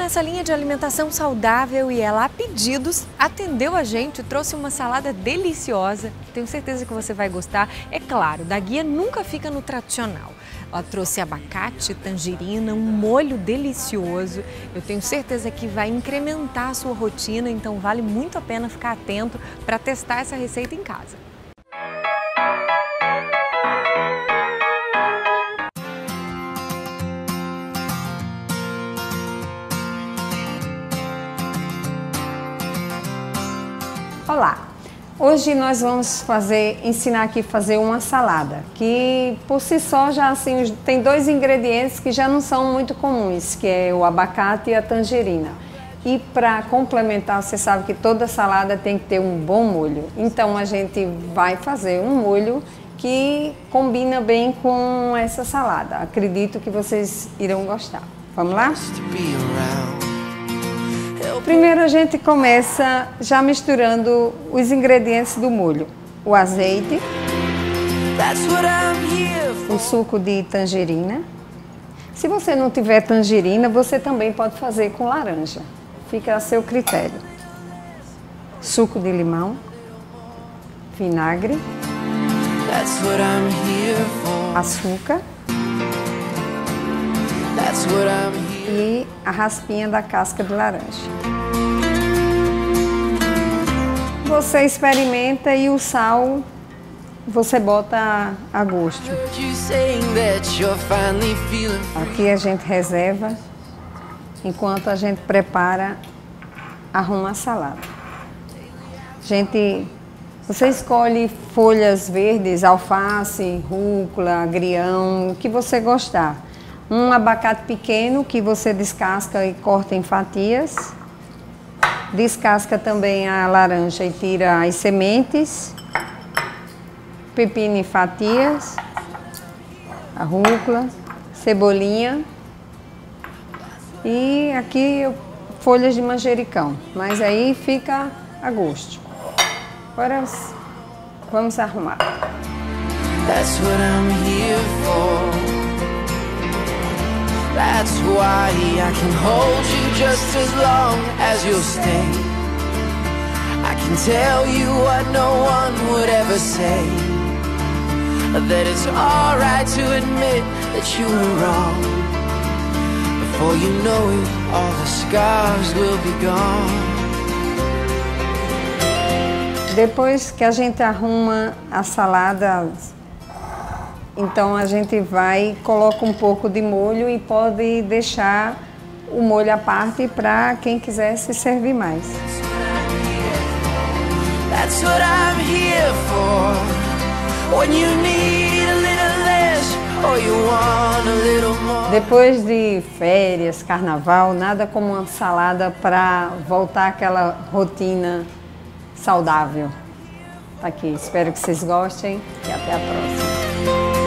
nessa linha de alimentação saudável e ela, a pedidos, atendeu a gente, trouxe uma salada deliciosa. Tenho certeza que você vai gostar. É claro, da guia nunca fica no tradicional. Ela trouxe abacate, tangerina, um molho delicioso. Eu tenho certeza que vai incrementar a sua rotina, então vale muito a pena ficar atento para testar essa receita em casa. Olá! Hoje nós vamos fazer, ensinar aqui fazer uma salada, que por si só já assim tem dois ingredientes que já não são muito comuns, que é o abacate e a tangerina. E para complementar, você sabe que toda salada tem que ter um bom molho. Então a gente vai fazer um molho que combina bem com essa salada. Acredito que vocês irão gostar. Vamos lá? Primeiro a gente começa já misturando os ingredientes do molho. O azeite, o suco de tangerina. Se você não tiver tangerina, você também pode fazer com laranja. Fica a seu critério. Suco de limão, vinagre, açúcar e a raspinha da casca de laranja. Você experimenta e o sal você bota a gosto. Aqui a gente reserva enquanto a gente prepara, arruma a salada. Gente, você escolhe folhas verdes, alface, rúcula, agrião, o que você gostar. Um abacate pequeno que você descasca e corta em fatias. Descasca também a laranja e tira as sementes. Pepino em fatias. A rúcula, cebolinha. E aqui folhas de manjericão, mas aí fica a gosto. Agora vamos arrumar. That's what I'm here for. That's why I can hold you just as long as you'll stay. I can tell you what no one would ever say. That it's alright to admit that you were wrong. Before you know it, all the scars will be gone. Depois que a gente arruma a salada então a gente vai, coloca um pouco de molho e pode deixar o molho à parte para quem quiser se servir mais. Depois de férias, carnaval, nada como uma salada para voltar àquela rotina saudável. Tá aqui, espero que vocês gostem e até a próxima.